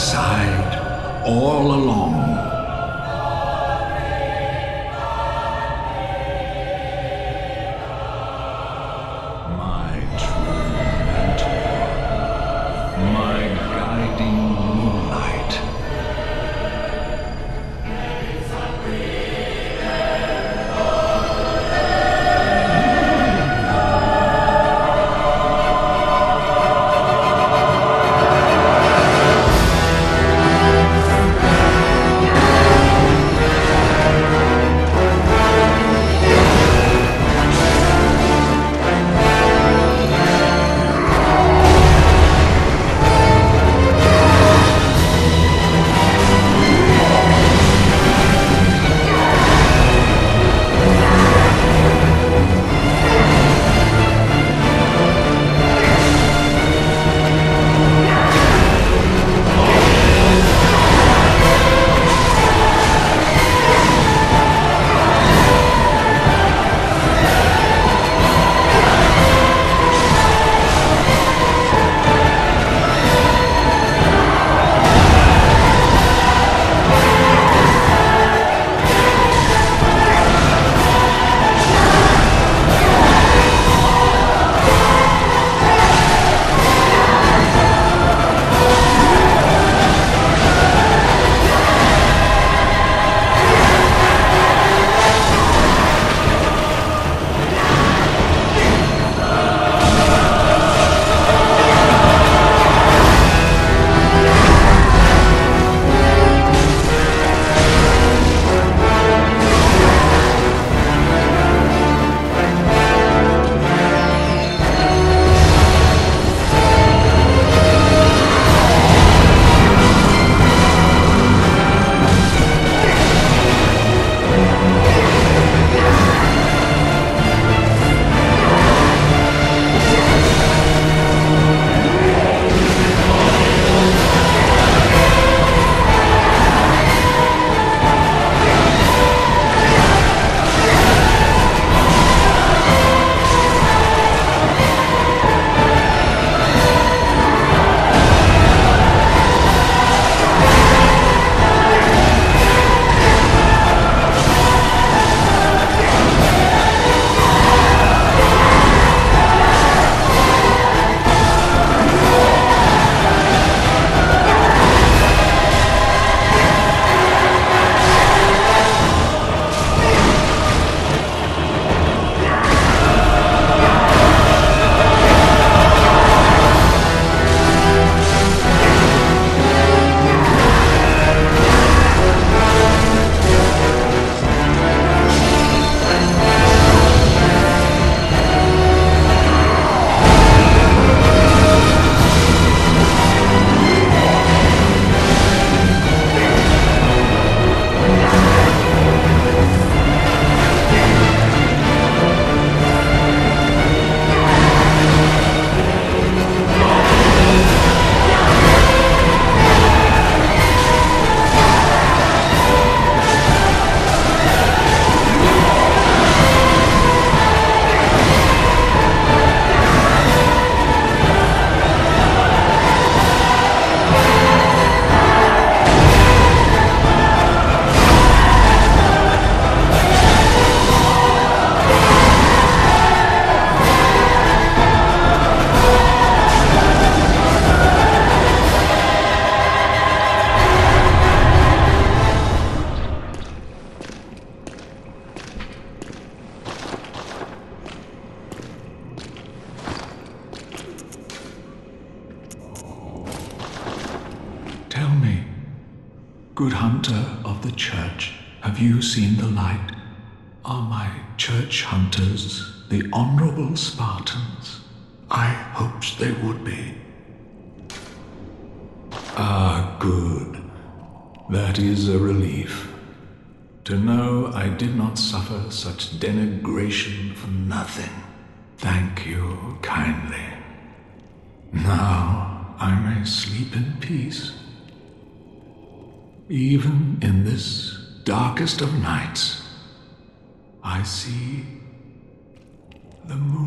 side all along. Have you seen the light? Are my church hunters the honorable Spartans? I hoped they would be. Ah, good. That is a relief. To know I did not suffer such denigration for nothing. Thank you kindly. Now I may sleep in peace. Even in this darkest of nights, I see the moonlight.